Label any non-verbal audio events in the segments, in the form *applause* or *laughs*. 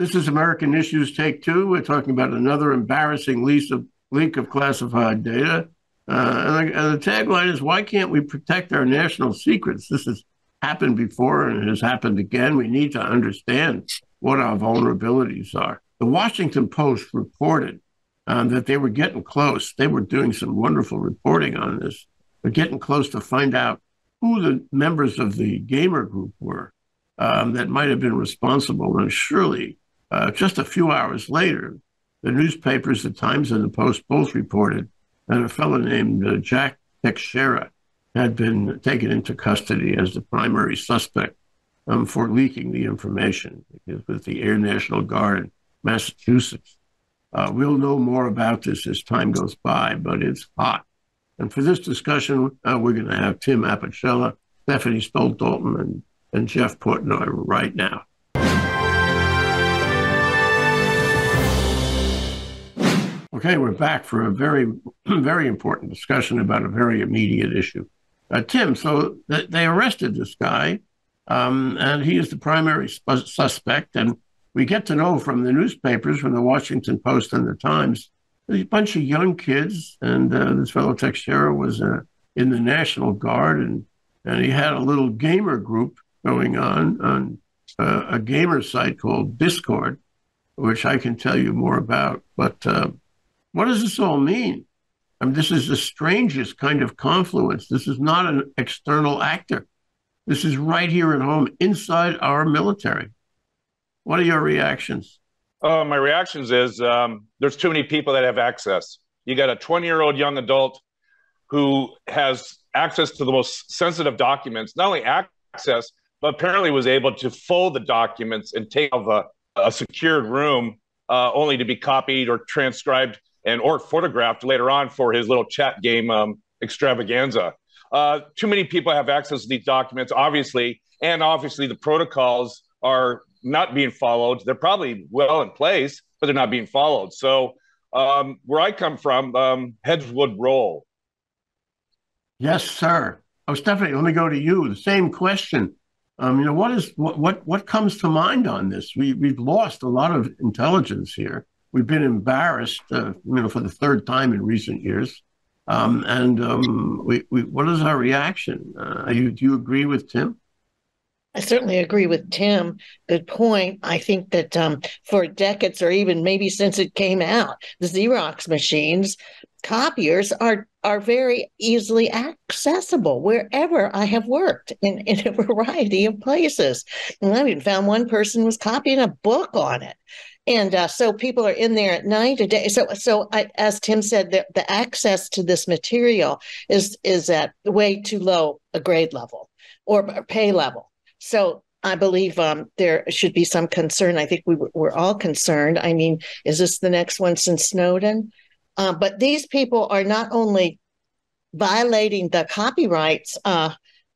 This is American Issues Take Two. We're talking about another embarrassing leak of, leak of classified data. Uh, and, the, and, the, tagline is Why can't we protect our national secrets? This has happened before and it has happened again. We need to understand what our vulnerabilities are. The Washington Post reported um, that they were getting close. They were doing some wonderful reporting on this, but getting close to find out who the members of the gamer group were um, that might have been responsible. And surely, uh, just a few hours later, the newspapers, the Times and the Post, both reported that a fellow named uh, Jack Teixeira had been taken into custody as the primary suspect um, for leaking the information with the Air National Guard Massachusetts. Uh, we'll know more about this as time goes by, but it's hot. And for this discussion, uh, we're going to have Tim Apicella, Stephanie Stolt Dalton, and, and Jeff Portnoy right now. Okay, we're back for a very, *clears throat* very important discussion about a very immediate issue. Uh, Tim, so th- they arrested this guy, um, and he is the primary sp- suspect. And we get to know from the newspapers, from the Washington Post and the Times, a bunch of young kids. And uh, this fellow Teixeira was uh, in the National Guard, and, and he had a little gamer group going on on uh, a gamer site called Discord, which I can tell you more about. But uh, what does this all mean? I mean, this is the strangest kind of confluence. This is not an external actor. This is right here at home inside our military. What are your reactions? Oh, my reactions is um, there's too many people that have access. You got a 20 year old young adult who has access to the most sensitive documents, not only access, but apparently was able to fold the documents and take off a, a secured room uh, only to be copied or transcribed and or photographed later on for his little chat game um, extravaganza. Uh, too many people have access to these documents, obviously, and obviously the protocols are not being followed. They're probably well in place, but they're not being followed. So um, where I come from, um, heads would roll. Yes, sir. Oh, Stephanie, let me go to you. The same question. Um, you know, what is what what what comes to mind on this? We we've lost a lot of intelligence here. We've been embarrassed, uh, you know, for the third time in recent years. Um, and um, we, we, what is our reaction? Uh, you, do you agree with Tim? I certainly agree with Tim. Good point. I think that um, for decades, or even maybe since it came out, the Xerox machines, copiers are are very easily accessible wherever I have worked in, in a *laughs* variety of places. And I even found one person was copying a book on it and uh, so people are in there at night a day. So so I, as tim said the, the access to this material is is at way too low a grade level or pay level. So i believe um, there should be some concern. I think we we're all concerned. I mean is this the next one since snowden? Uh, but these people are not only violating the copyrights uh,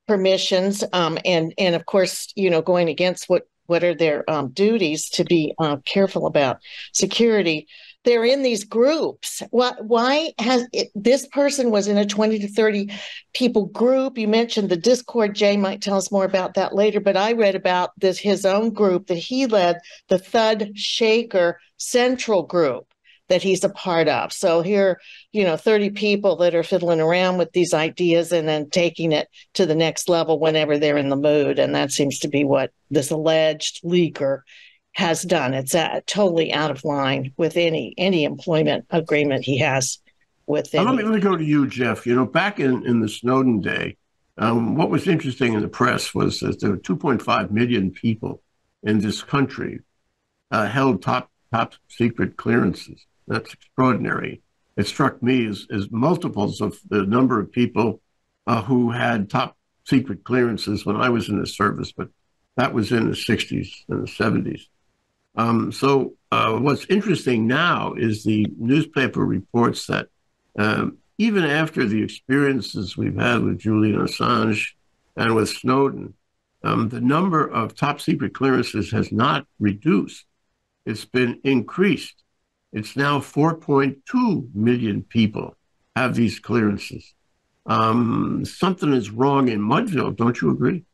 permissions um, and and of course you know going against what what are their um, duties to be uh, careful about? Security. They're in these groups. Why, why has it, this person was in a 20 to 30 people group. You mentioned the discord. Jay might tell us more about that later but i read about this his own group that he led the thug shaker central group that he's a part of. So here, you know, 30 people that are fiddling around with these ideas and then taking it to the next level whenever they're in the mood. And that seems to be what this alleged leaker has done. It's uh, totally out of line with any any employment agreement he has with. Any- let, me, let me go to you, Jeff. You know, back in, in the Snowden day, um, what was interesting in the press was that there were 2.5 million people in this country uh, held top top secret clearances. That's extraordinary. It struck me as, as multiples of the number of people uh, who had top secret clearances when I was in the service, but that was in the 60s and the 70s. Um, so, uh, what's interesting now is the newspaper reports that um, even after the experiences we've had with Julian Assange and with Snowden, um, the number of top secret clearances has not reduced, it's been increased. It's now 4.2 million people have these clearances. Um, something is wrong in Mudville, don't you agree?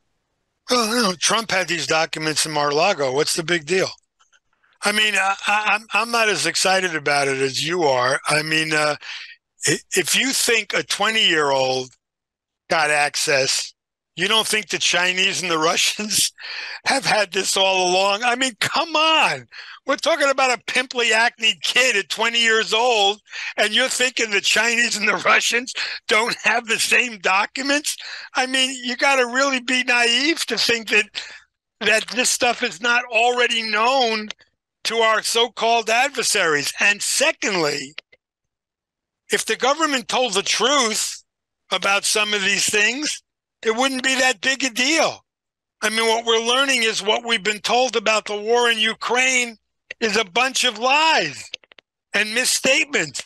Well, know, Trump had these documents in Mar-a-Lago. What's the big deal? I mean, I, I'm I'm not as excited about it as you are. I mean, uh, if you think a 20 year old got access, you don't think the Chinese and the Russians *laughs* have had this all along? I mean, come on. We're talking about a pimply, acne kid at 20 years old, and you're thinking the Chinese and the *laughs* Russians don't have the same documents? I mean, you got to really be naive to think that that this stuff is not already known to our so-called adversaries. And secondly, if the government told the truth about some of these things, it wouldn't be that big a deal. I mean, what we're learning is what we've been told about the war in Ukraine is a bunch of lies and misstatements.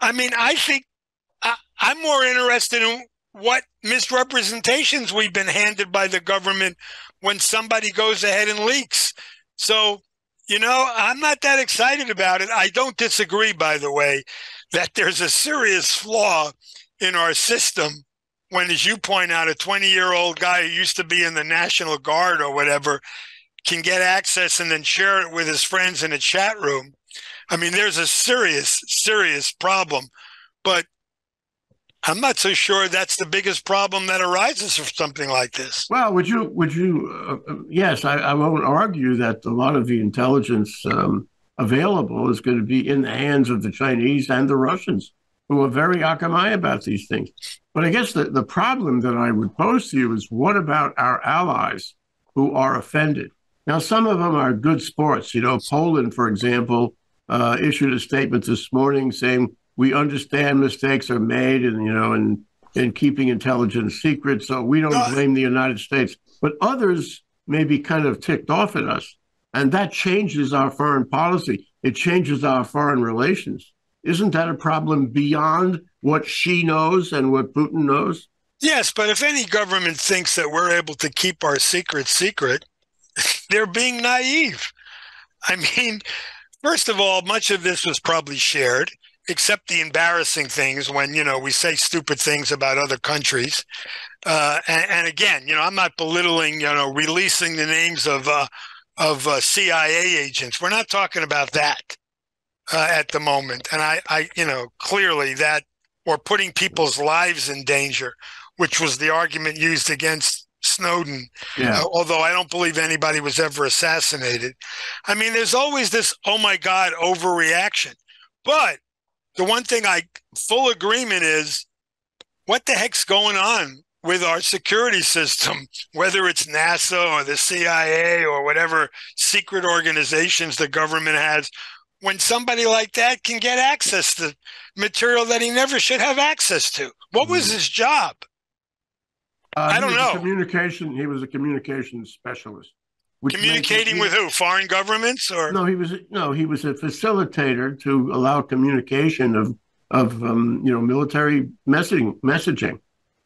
I mean, I think I, am more interested in what misrepresentations we've been handed by the government when somebody goes ahead and leaks. So, you know, I'm not that excited about it. I don't disagree, by the way, that there's a serious flaw in our system when, as you point out, a 20 year old guy who used to be in the National Guard or whatever can get access and then share it with his friends in a chat room. I mean, there's a serious, serious problem. But I'm not so sure that's the biggest problem that arises from something like this. Well, would you? Would you? Uh, yes, I, I, won't argue that a lot of the intelligence um, available is going to be in the hands of the Chinese and the Russians, who are very akamai about these things. But I guess the, the problem that I would pose to you is what about our allies who are offended? Now, some of them are good sports. You know, Poland, for example, uh, issued a statement this morning saying we understand mistakes are made, and you know, and in keeping intelligence secret, so we don't blame the United States. But others may be kind of ticked off at us, and that changes our foreign policy. It changes our foreign relations. Isn't that a problem beyond what Xi knows and what Putin knows? Yes, but if any government thinks that we're able to keep our secret secret, *laughs* they're being naive. I mean, first of all, much of this was probably shared, except the embarrassing things when, you know, we say stupid things about other countries. Uh, and, and, again, you know, I'm not belittling, you know, releasing the names of uh, of uh, CIA agents. We're not talking about that uh, at the moment. And I, I, you know, clearly that or putting people's lives in danger, which was the argument used against Snowden, yeah. uh, although I don't believe anybody was ever assassinated. I mean, there's always this, oh my God, overreaction. But the one thing I full agreement is what the heck's going on with our security system, *laughs* whether it's NASA or the CIA or whatever secret organizations the government has, when somebody like that can get access to material that he never should have access to. What was mm-hmm. his job? Uh, I don't know. Communication. He was a communications specialist. Communicating with who? Foreign governments or? No, he was no. He was a facilitator to allow communication of of um, you know military messaging messaging.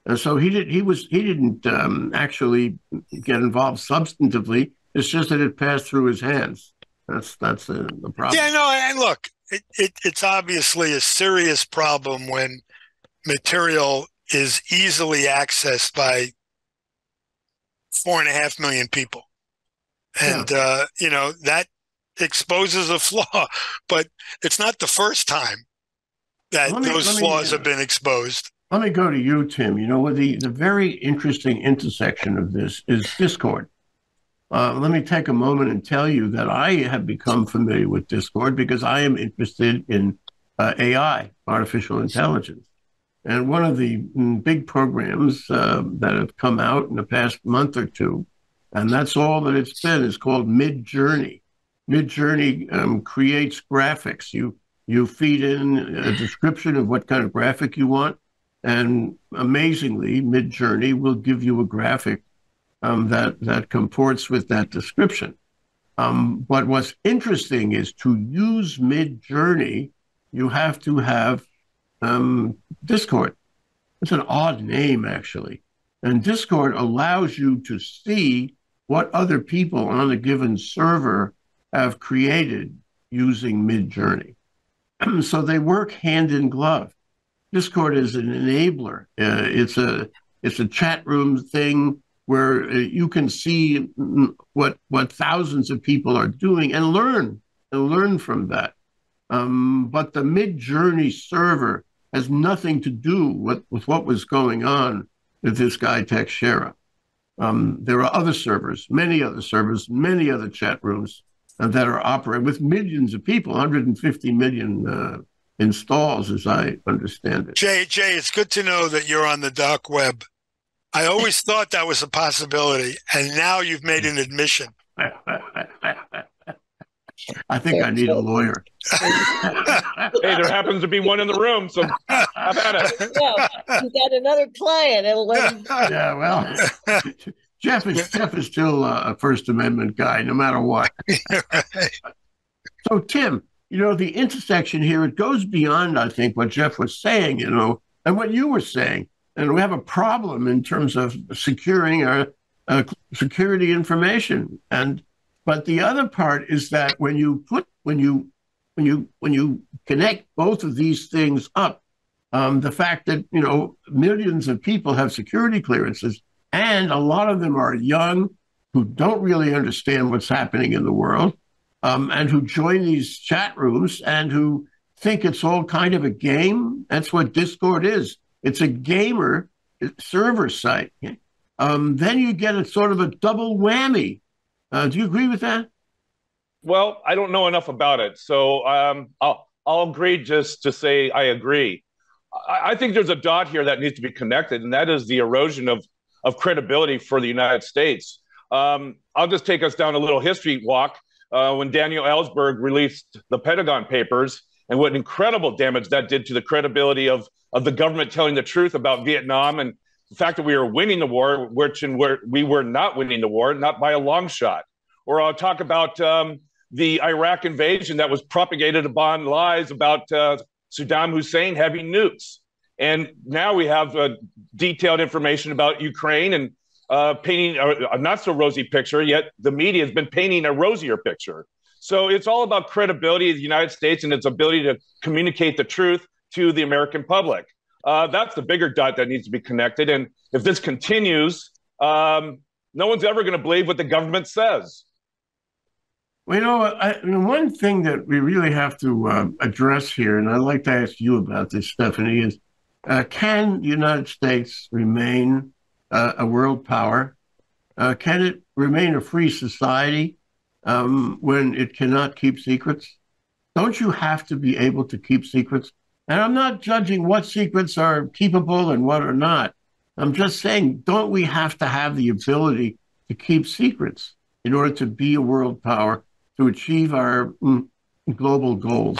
And so he did. He was. He didn't um, actually get involved substantively. It's just that it passed through his hands. That's that's the, the problem. Yeah, no. And look, it, it, it's obviously a serious problem when material is easily accessed by four and a half million people. And, yeah. uh, you know, that exposes a flaw, *laughs* but it's not the first time that me, those flaws me, have been exposed. Let me go to you, Tim. You know, the, the very interesting intersection of this is Discord. Uh, let me take a moment and tell you that I have become familiar with Discord because I am interested in uh, AI, artificial intelligence. And one of the mm, big programs uh, that have come out in the past month or two, and that's all that it's been, is called Midjourney. Midjourney um, creates graphics. You you feed in a description of what kind of graphic you want, and amazingly, Midjourney will give you a graphic um, that that comports with that description. Um, but what's interesting is to use Midjourney, you have to have um, Discord. It's an odd name, actually. And Discord allows you to see what other people on a given server have created using Midjourney. *clears throat* so they work hand in glove. Discord is an enabler. Uh, it's a it's a chat room thing where uh, you can see what what thousands of people are doing and learn and learn from that. Um, but the Midjourney server has nothing to do with, with what was going on with this guy Teixeira. Um, there are other servers, many other servers, many other chat rooms uh, that are operating with millions of people, 150 million uh, installs, as I understand it. Jay, Jay, it's good to know that you're on the dark web. I always thought that was a possibility, and now you've made an admission. *laughs* I think I need a lawyer. *laughs* hey, there happens to be one in the room, so how about it? Yeah, you got another client. It'll let him- *laughs* yeah, well, Jeff is Jeff is still a First Amendment guy, no matter what. So, Tim, you know, the intersection here it goes beyond, I think, what Jeff was saying, you know, and what you were saying, and we have a problem in terms of securing our uh, security information, and but the other part is that when you put when you when you when you connect both of these things up, um, the fact that you know millions of people have security clearances, and a lot of them are young who don't really understand what's happening in the world, um, and who join these chat rooms and who think it's all kind of a game. That's what Discord is. It's a gamer server site. Um, then you get a sort of a double whammy uh, do you agree with that? Well, I don't know enough about it, so um, I'll I'll agree just to say I agree. I, I, think there's a dot here that needs to be connected, and that is the erosion of of credibility for the United States. Um, I'll just take us down a little history walk. Uh, when Daniel Ellsberg released the Pentagon Papers, and what incredible damage that did to the credibility of of the government telling the truth about Vietnam and the fact that we were winning the war, which and where we were not winning the war, not by a long shot. Or I'll talk about um, the Iraq invasion that was propagated upon lies about uh, Saddam Hussein having nukes. And now we have uh, detailed information about Ukraine and uh, painting a, a, not so rosy picture, yet the media has been painting a rosier picture. So it's all about credibility of the United States and its ability to communicate the truth to the American public. Uh, that's the bigger dot that needs to be connected. And if this continues, um, no one's ever going to believe what the government says. Well, you know, I, one thing that we really have to uh, address here, and I'd like to ask you about this, Stephanie, is uh, can the United States remain uh, a world power? Uh, can it remain a free society um, when it cannot keep secrets? Don't you have to be able to keep secrets? And I'm not judging what secrets are keepable and what are not. I'm just saying, don't we have to have the ability to keep secrets in order to be a world power, to achieve our mm, global goals?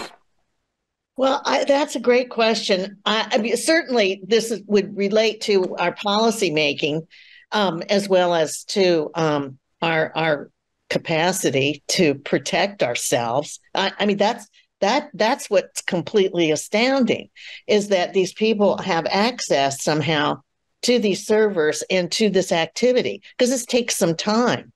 Well, I, that's a great question. I, I, mean, certainly this is, would relate to our policy making, um, as well as to um, our our capacity to protect ourselves. I, I mean, that's that that's what's completely astounding is that these people have access somehow to these servers and to this activity because this takes some time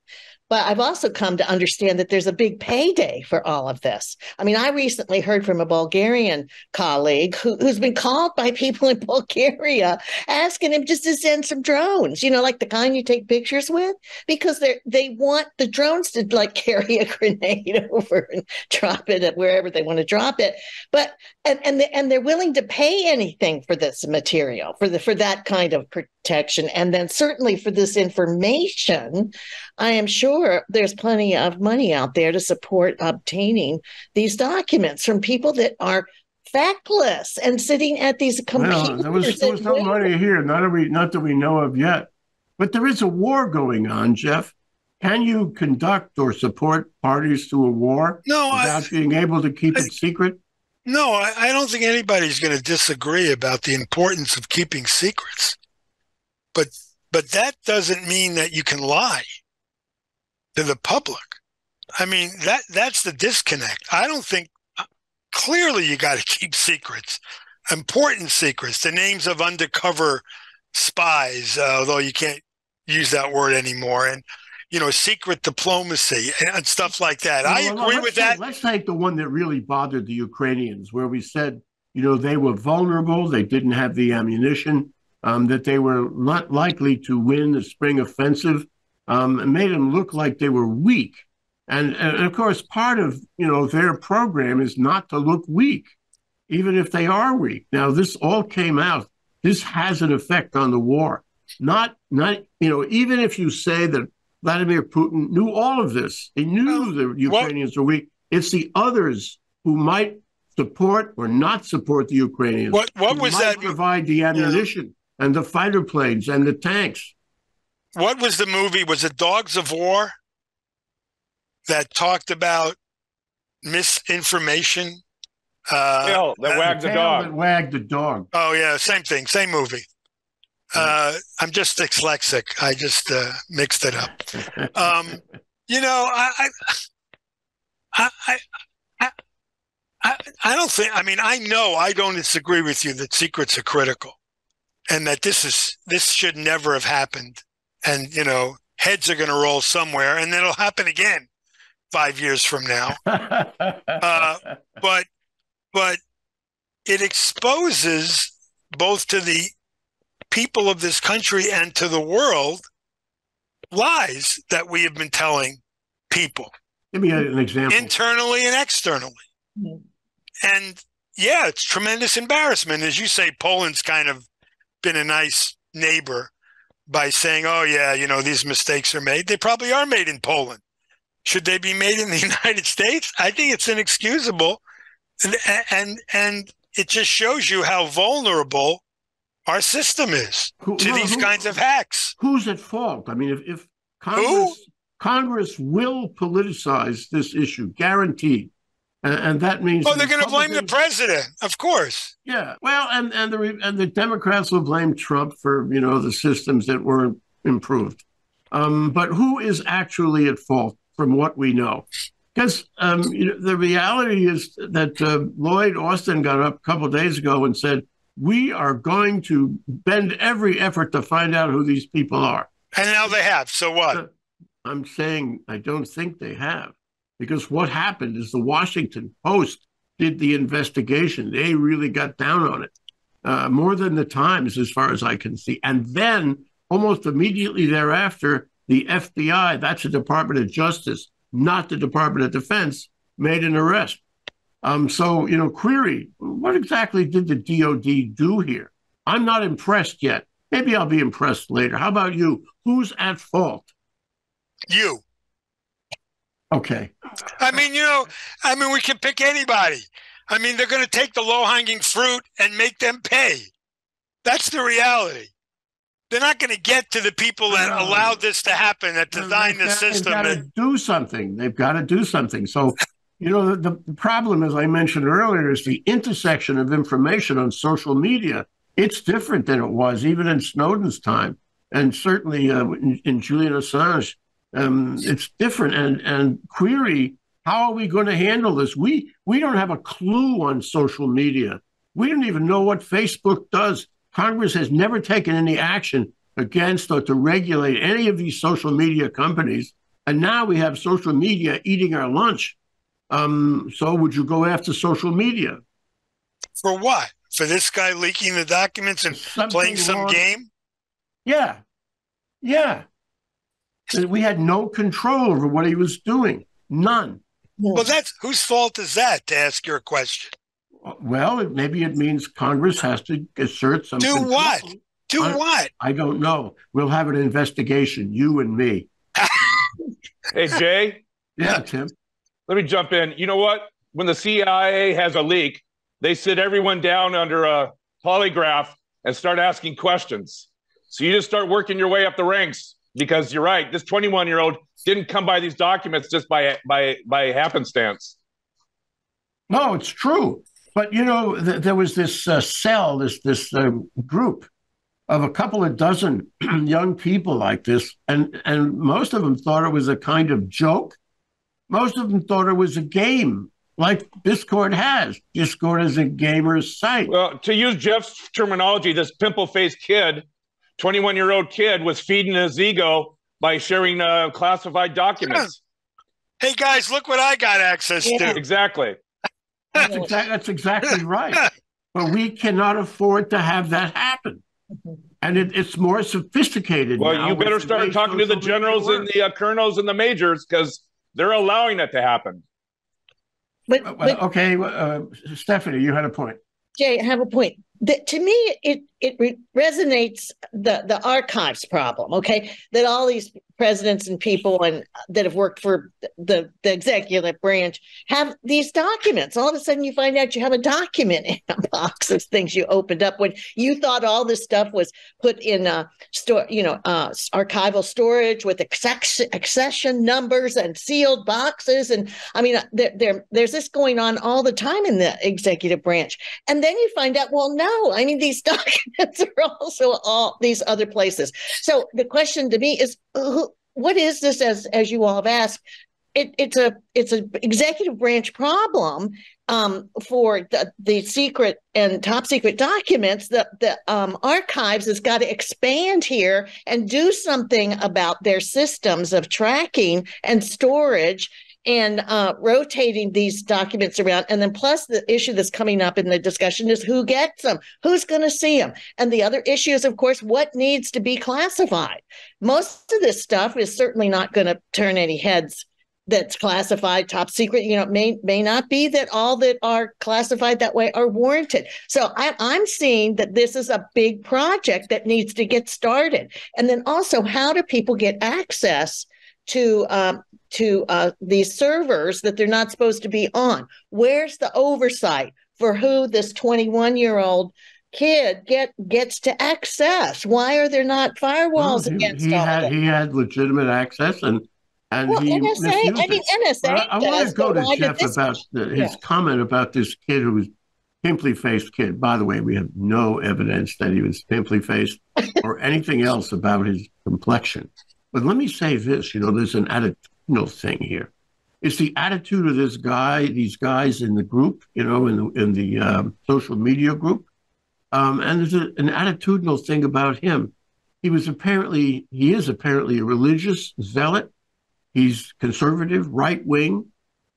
but I've also come to understand that there's a big payday for all of this. I mean, I recently heard from a Bulgarian colleague who, has been called by people in Bulgaria asking him just to send some drones, you know, like the kind you take pictures with, because they they want the drones to like *laughs* carry a grenade over and drop it at wherever they want to drop it. But and and, the, and they're willing to pay anything for this material for the for that kind of protection, and then certainly for this information. I am sure there's plenty of money out there to support obtaining these documents from people that are factless and sitting at these computers. Well, there was, there was no money here, not that we not that we know of yet. But there is a war going on, Jeff. Can you conduct or support parties to a war no, without I, being able to keep I, it secret? No, I, I don't think anybody's going to disagree about the importance of keeping secrets. But but that doesn't mean that you can lie to the public. I mean, that that's the disconnect. I don't think clearly you got to *laughs* keep secrets, important secrets, the names of undercover spies, uh, although you can't use that word anymore, and you know, secret diplomacy and stuff like that. I agree with take, that. Let's take the one that really bothered the Ukrainians, where we said, you know, they were vulnerable, they didn't have the ammunition, um, that they were not likely to win the spring offensive um, and made them look like they were weak. And, and of course, part of you know their program is not to look weak, even if they are weak. Now, this all came out. This has an effect on the war. Not not you know even if you say that Vladimir Putin knew all of this, he knew the Ukrainians were weak. It's the others who might support or not support the Ukrainians. What what was that? Provide the ammunition yeah. and the fighter planes and the tanks. What was the movie? Was it Dogs of War that talked about misinformation? Uh, tail that wagged the, the dog. That wagged the dog. Oh yeah, same thing, same movie. Uh, I'm just dyslexic. I just uh, mixed it up. Um, you know, I, I, I, I, I, I don't think. I mean, I know I don't disagree with you that secrets are critical, and that this is this should never have happened. And you know, heads are going to roll somewhere, and then it'll happen again five years from now. *laughs* uh, but but it exposes both to the people of this country and to the world lies that we have been telling people. Give me an example. Internally and externally. Mm-hmm. And yeah, it's tremendous embarrassment. As you say, Poland's kind of been a nice neighbor by saying, oh, yeah, you know, these mistakes are made. They probably are made in Poland. Should they be made in the *laughs* United States? I think it's inexcusable. And, and, and it just shows you how vulnerable our system is who, to these who, kinds of hacks. Who's at fault? I mean, if, if Congress, Congress will politicize this issue, guaranteed. And, and that means oh, they're going to blame the president, of course. Yeah, well, and and the and the Democrats will blame Trump for you know the systems that weren't improved. Um, but who is actually at fault from what we know? Because um, you know, the reality is that uh, Lloyd Austin got up a couple days ago and said we are going to bend every effort to find out who these people are. And now they have. So what? I'm saying I don't think they have. Because what happened is the Washington Post did the investigation. They really got down on it, uh, more than the Times, as far as I can see. And then almost immediately thereafter, the FBI, that's the Department of Justice, not the Department of Defense, made an arrest. Um, so, you know, query, what exactly did the DOD do here? I'm not impressed yet. Maybe I'll be impressed later. How about you? Who's at fault? You. Okay. I mean, you know, I mean, we can pick anybody. I mean, they're going to take the low hanging fruit and make them pay. That's the reality. They're not going to get to the people that no. allowed this to happen, that designed the system. They've got to do something. They've got to do something. So, you know, the, the problem, as I mentioned earlier, is the intersection of information on social media. It's different than it was even in Snowden's time, and certainly uh, in, in Julian Assange um, it's different. And and query, how are we going to handle this? We we don't have a clue on social media. We don't even know what Facebook does. Congress has never taken any action against or to regulate any of these social media companies. And now we have social media eating our lunch. Um, so would you go after social media? For what? For this guy leaking the documents and Something playing some wrong. game? Yeah. Yeah. We had no control over what he was doing. None. Well, that's whose fault is that? To ask your question. Well, maybe it means Congress has to assert some. Do control. what? Do I, what? I don't know. We'll have an investigation, you and me. *laughs* hey, Jay. Yeah, Tim. Let me jump in. You know what? When the CIA has a leak, they sit everyone down under a polygraph and start asking questions. So you just start working your way up the ranks because you're right. This 21 year old didn't come by these documents just by by by happenstance. No, it's true. But you know, th- there was this uh, cell, this this uh, group of a couple of dozen *clears throat* young people like this, and and most of them thought it was a kind of joke. Most of them thought it was a game, like Discord has. Discord is a gamer's site. Well, to use Jeff's terminology, this pimple-faced kid 21 year old kid was feeding his ego by sharing uh, classified documents. Hey guys, look what I got access to. Exactly. That's, exa- that's exactly right. But we cannot afford to have that happen. And it, it's more sophisticated. Well, you better start talking to the generals and the uh, colonels and the majors because They're allowing it to happen. But, but okay, uh, Stephanie, you had a point. Jay, I have a point. To me, it it re- resonates the the archives problem. Okay, that all these presidents and people and that have worked for the the executive branch have these documents. All of a sudden, you find out you have a document in a box of things you opened up when you thought all this stuff was put in uh store, you know, uh archival storage with accession, accession numbers and sealed boxes. And I mean, uh, there, there there's this going on all the time in the executive branch. And then you find out, well, no, I mean, these *laughs* documents are also all these other places. So the question to me is, who, what is this? As as you all have asked, it, it's a it's an executive branch problem um, for the, the secret and top secret documents. The the um, archives has got to expand here and do something about their systems of tracking and storage and uh, rotating these documents around. And then, plus, the issue that's coming up in the discussion is who gets them, who's going to see them. And the other issue is, of course, what needs to be classified. Most of this stuff is certainly not going to turn any heads. That's classified top secret. You know, it may may not be that all that are classified that way are warranted. So I, I'm seeing that this is a big project that needs to get started. And then also, how do people get access to um, to uh, these servers that they're not supposed to be on? Where's the oversight for who this 21 year old kid get gets to access? Why are there not firewalls Well, he, against he all had he had legitimate access and and Well, he NSA, I mean. NSA I, I want to go to Jeff about the, his Yeah. comment about this kid who was pimply faced kid. By the way, we have no evidence that he was pimply faced *laughs* or anything else about his complexion. But let me say this: you know, there's an attitudinal thing here. It's the attitude of this guy, these guys in the group, you know, in the in the um, social media group, um, and there's a, an attitudinal thing about him. He was apparently, he is apparently a religious zealot. He's conservative, right wing.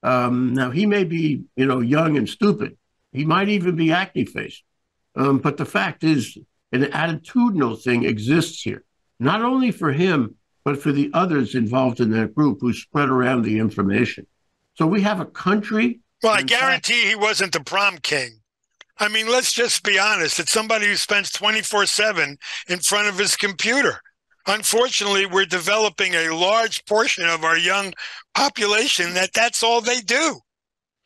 Um, now he may be, you know, young and stupid. He might even be acne faced. Um, but the fact is, an attitudinal thing exists here, not only for him, but for the others involved in that group who spread around the information. So we have a country. Well, I In fact- guarantee he wasn't the prom king. I mean, let's just be honest. It's somebody who spends 24 7 in front of his computer. Unfortunately, we're developing a large portion of our young population that that's all they do.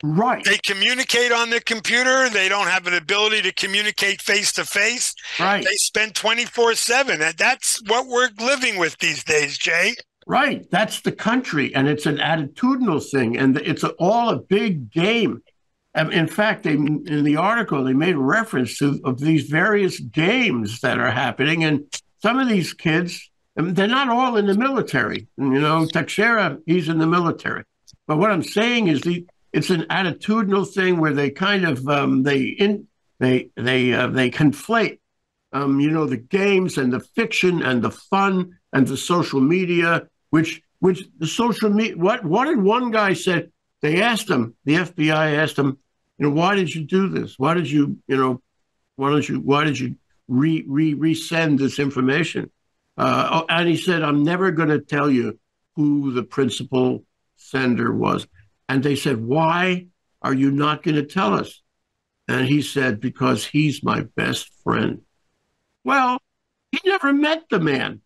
Right, They communicate on the computer. They don't have an ability to communicate face to face. right, They spend 24 7. And that's what we're living with these days, Jay. right. That's the country, and it's an attitudinal thing, and it's a, all a big game. Um, in fact, they, in the article, they made reference to of these various games that are happening, and some of these kids, they're not all in the military. You know, Teixeira, he's in the military. But what I'm saying is, the it's an attitudinal thing where they kind of um, they in they they uh, they conflate, um, you know, the games and the fiction and the fun and the social media, which which the social media. What what did one guy said? They asked him, the FBI asked him, you know, why did you do this? Why did you, you know, why don't you why did you re re resend this information? Uh, oh, and he said, I'm never going to tell you who the principal sender was. And they said, Why are you not going to tell us? And he said, Because he's my best friend. Well, he never met the man.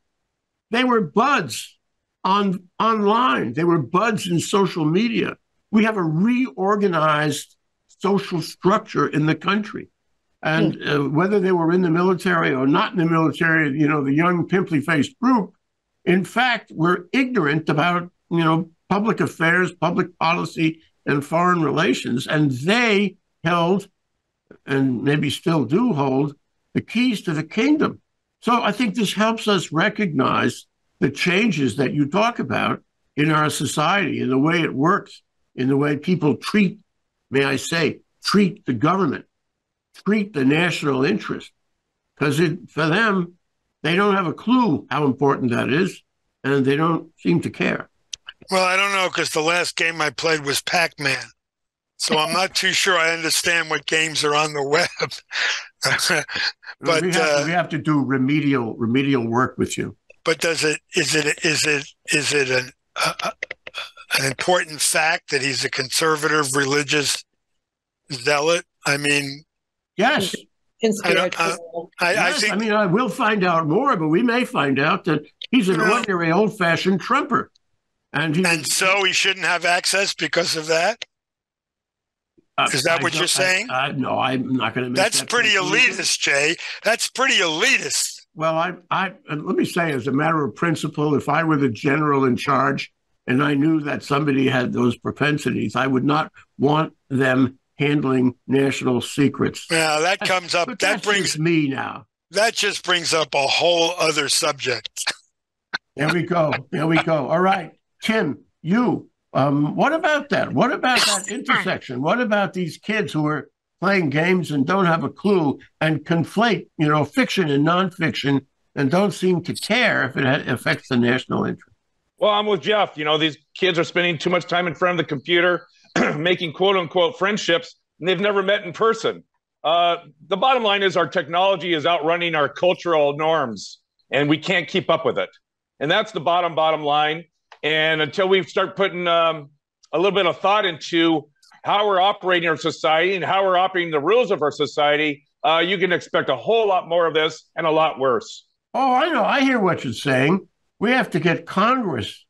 They were buds on online. They were buds in social media. We have a reorganized social structure in the country. And uh, whether they were in the military or not in the military, you know, the young pimply faced group, in fact, were ignorant about, you know, public affairs, public policy, and foreign relations. And they held, and maybe still do hold, the keys to the kingdom. So I think this helps us recognize the changes that you talk about in our society, in the way it works, in the way people treat, may I say, treat the government, treat the national interest. Because for them, they don't have a clue how important that is, and they don't seem to care. Well, I don't know because the last game I played was Pac Man. So I'm not too sure I understand what games are on the web. *laughs* But, we, have, uh, we have to do remedial remedial work with you. but does it is it is it is it an, a, an important fact that he's a conservative religious zealot? I mean, Yes. Conspiratorial. I, I yes. think I mean, I will find out more, but we may find out that he's an Well- ordinary old fashioned Trumper. And he and so he shouldn't have access because of that. uh, is that I what you're saying? I, I, no, I'm not going to make That's that pretty elitist, Jay. That's pretty elitist. Well, I, I, let me say, as a matter of principle, if I were the general in charge and I knew that somebody had those propensities, I would not want them handling national secrets. Now that comes up. That brings me now. that just brings up a whole other subject. There we go. There we go. All right, Tim, you. Um, what about that? What about that intersection? What about these kids who are playing games and don't have a clue and conflate, you know, fiction and nonfiction and don't seem to care if it affects the national interest? Well, I'm with Jeff. You know, these kids are spending too much time in front of the computer, *clears throat* making quote unquote friendships, and they've never met in person. Uh, the bottom line is our technology is outrunning our cultural norms, and we can't keep up with it. And that's the bottom, bottom line. And until we start putting um, a little bit of thought into how we're operating our society and how we're operating the rules of our society, uh, you can expect a whole lot more of this and a lot worse. Oh, I know. I hear what you're saying. We have to get Congress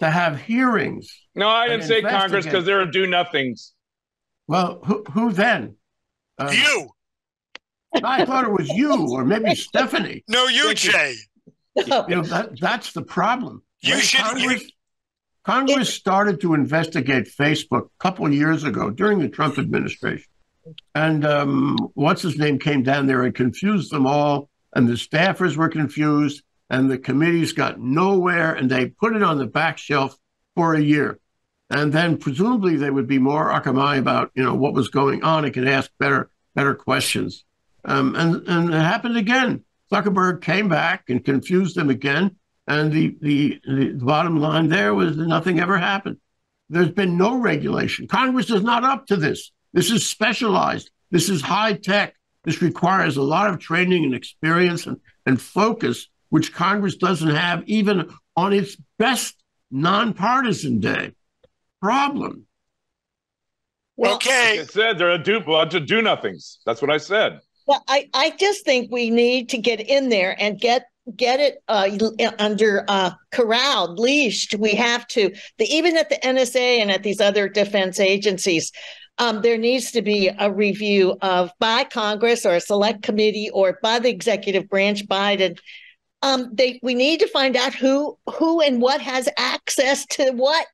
to have hearings. No, I didn't say Congress because they're do nothings. Well, who, who then? Uh, you, I thought it was you or maybe *laughs* Stephanie. no, you, Jay. You know, that, that's the problem. You When should- Congress, Congress started to investigate Facebook a couple of years ago during the Trump administration. And um, what's his name came down there and confused them all. And the staffers were confused. And the committees got nowhere. And they put it on the back shelf for a year. And then presumably they would be more akamai about, you know, what was going on and could ask better, better questions. Um, and, and it happened again. Zuckerberg came back and confused them again. And the, the, the bottom line there was that nothing ever happened. There's been no regulation. Congress is not up to this. This is specialized. This is high tech. This requires a lot of training and experience and, and focus, which Congress doesn't have even on its best nonpartisan day. Problem. Well, okay, Like I said they're a do bunch of do nothings. That's what I said. Well, I, I just think we need to get in there and get get it uh, under uh, corralled, leashed. We have to. The, even at the NSA and at these other defense agencies, um, there needs to be a review of by Congress or a select committee or by the executive branch. Biden. Um, they we need to find out who who and what has access to what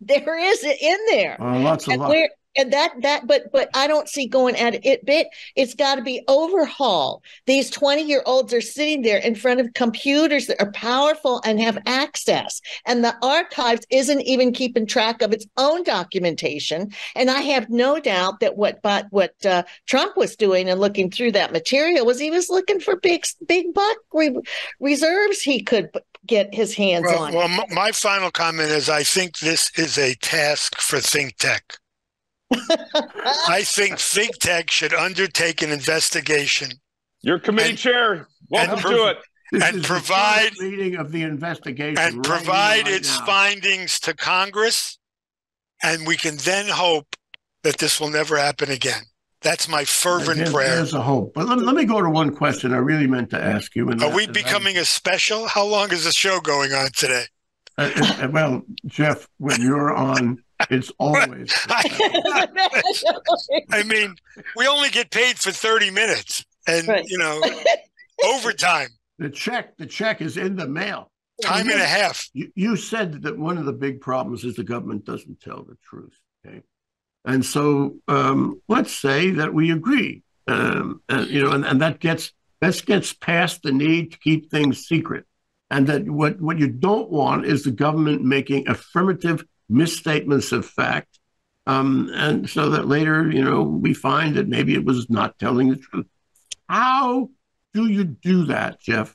there is in there Uh, lots of and luck. where and that that but but i don't see going at it bit. It's got to be overhaul. These 20 year olds are sitting there in front of computers that are powerful and have access. And the archives isn't even keeping track of its own documentation. And i have no doubt that what but what uh, trump was doing and looking through that material was he was looking for big big buck re- reserves he could get his hands well, on. well, my final comment is I think this is a task for think tech. I think think tech should undertake an investigation Your committee And- chair, welcome and- to it. This and provide- first meeting of the investigation and right provide right its now. findings to Congress, and we can then hope that this will never happen again. That's my fervent There's- prayer. There's a hope. But let, let me go to one question I really meant to ask you. And Are we becoming a special? How long is the show going on today? uh, uh, well, Jeff, when you're on, it's always. *laughs* I mean, we only get paid for 30 minutes and, Right. you know, *laughs* overtime, the check, the check is in the mail. time and a half. You, you said that one of the big problems is the government doesn't tell the truth. Okay, and so um, let's say that we agree, um, and, you know, and, and that gets that gets past the need to keep things secret, and that what what you don't want is the government making affirmative misstatements of fact, um, and so that later, you know, we find that maybe it was not telling the truth. How do you do that, Jeff?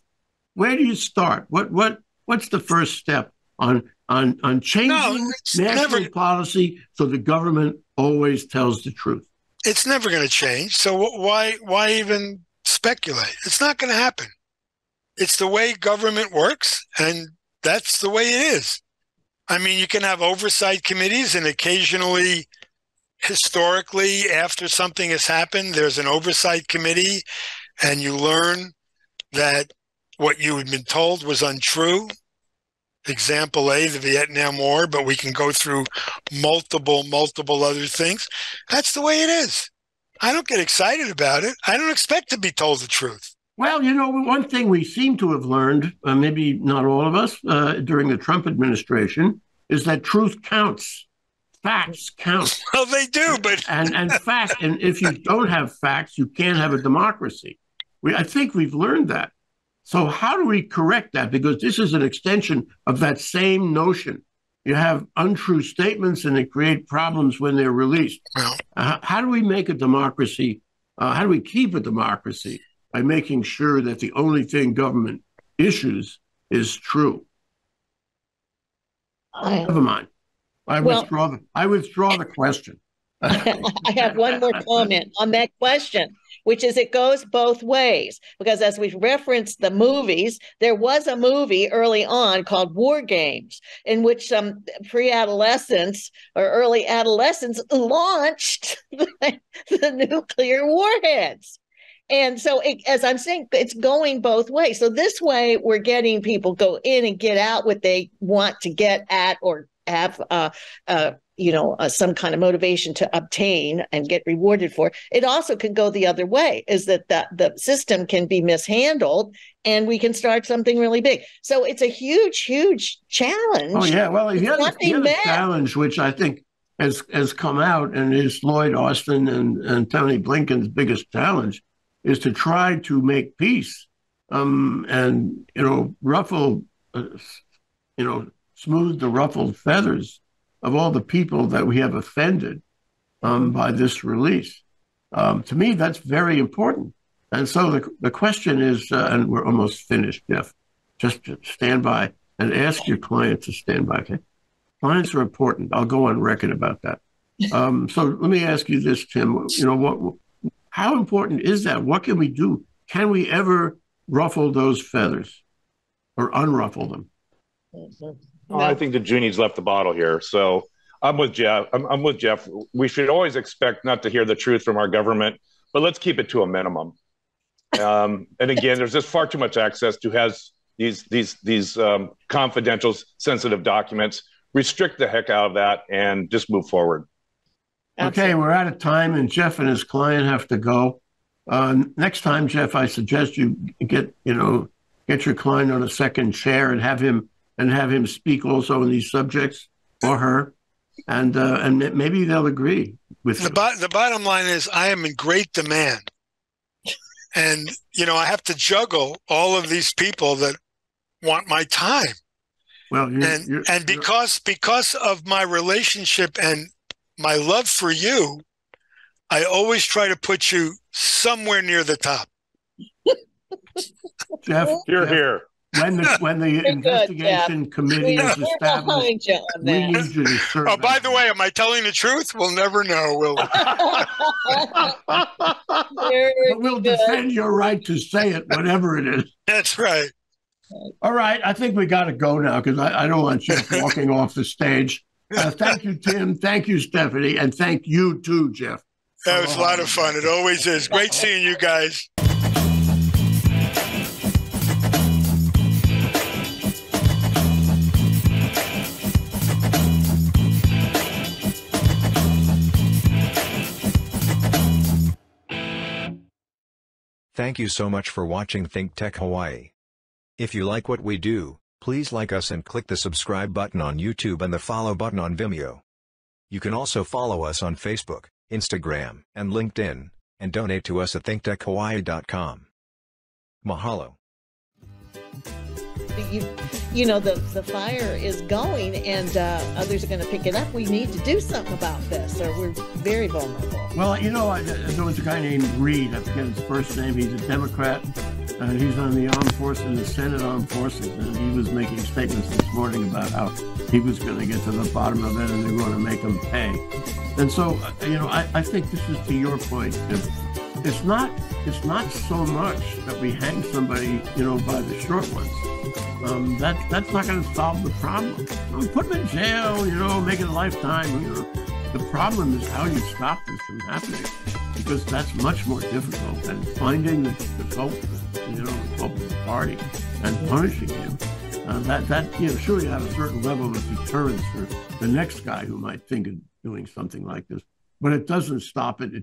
Where do you start? What what what's the first step on on on changing it's national never- policy so the government always tells the truth? It's never going to change. So why why even speculate? It's not going to happen. It's the way government works, and that's the way it is. I mean, you can have oversight committees, and occasionally, historically, after something has happened, there's an oversight committee, and you learn that what you had been told was untrue. Example A, the Vietnam War, but we can go through multiple, multiple other things. That's the way it is. I don't get excited about it. I don't expect to be told the truth. Well, you know, one thing we seem to have learned, uh, maybe not all of us, uh, during the Trump administration, is that truth counts. Facts count. *laughs* Well, they do, but *laughs* and and fact, and if you don't have facts, you can't have a democracy. We, I think we've learned that. So how do we correct that? Because this is an extension of that same notion. You have untrue statements, and they create problems when they're released. Uh, how do we make a democracy? Uh, how do we keep a democracy by making sure that the only thing government issues is true? I, Never mind. I Well- withdraw the I withdraw the question. *laughs* I have one more comment on that question, which is it goes both ways. Because as we've referenced the movies, there was a movie early on called War Games, in which some pre adolescents or early adolescents launched *laughs* the, the nuclear warheads. And so, it, as I'm saying, it's going both ways. So, this way, we're getting people go in and get out what they want to get at or have uh, uh, you know uh, some kind of motivation to obtain and get rewarded for. It also can go the other way is that the, the system can be mishandled and we can start something really big. So it's a huge huge challenge. Oh yeah, well the other, the other challenge, which I think has has come out, and is Lloyd Austin and, and Tony Blinken's biggest challenge, is to try to make peace, um, and you know ruffle, uh, you know smooth the ruffled feathers of all the people that we have offended um, by this release. Um, to me, that's very important. And so the, the question is, uh, and we're almost finished, Jeff, just stand by and ask your client to stand by. Okay? Clients are important. I'll go on record about that. Um, so let me ask you this, Tim. You know what? How important is that? What can we do? Can we ever ruffle those feathers or unruffle them? Mhm. Oh, I think the genie's left the bottle here. So I'm with Jeff. I'm, I'm with Jeff. We should always expect not to hear the truth from our government, but let's keep it to a minimum. Um, and again, there's just far too much access to has these these these um, confidential, sensitive documents. Restrict the heck out of that and just move forward. Okay, we're out of time, and Jeff and his client have to go. Uh, next time, Jeff, I suggest you get you know get your client on a second chair and have him and have him speak also on these subjects or her, and uh, and maybe they'll agree with the, you. bo- the bottom line is I am in great demand. And, you know, I have to juggle all of these people that want my time. Well, you're, and you're, and because because of my relationship and my love for you, I always try to put you somewhere near the top. *laughs* Jeff, Here, Jeff, here. when the when the *laughs* You're good, investigation committee is established, behind you on we that. need you to serve. Oh, by the way, am I telling the truth? We'll never know, will we? *laughs* Very but we'll good. defend your right to say it, whatever it is. That's right. All right, I think we got to go now because I, I don't want Jeff walking off the stage. Uh, thank you, Tim. Thank you, Stephanie, and thank you too, Jeff. That was a lot of fun. It always is. Great seeing you guys. Thank you so much for watching Think Tech Hawaii. If you like what we do, please like us and click the subscribe button on YouTube and the follow button on Vimeo. You can also follow us on Facebook, Instagram, and LinkedIn, and donate to us at thinktechhawaii.com. Mahalo. You, you know the the fire is going and uh, others are going to pick it up we need to do something about this or we're very vulnerable Well, you know, I, there was a guy named Reed. I forget his first name. He's a Democrat. Uh, he's on the Armed Forces, the Senate Armed Forces, and he was making statements this morning about how he was going to get to the bottom of it and they're going to make him pay. And so, uh, you know, I, I think this is to your point. It's not. It's not so much that we hang somebody, you know, by the short ones. um, that that's not going to solve the problem. Um, put them in jail, you know, make it a lifetime. You know. The problem is how you stop this from happening, because that's much more difficult than finding the, the culprit, you know, the culprit party and punishing him. Uh, that that you know, sure you have a certain level of deterrence for the next guy who might think of doing something like this, but it doesn't stop it. It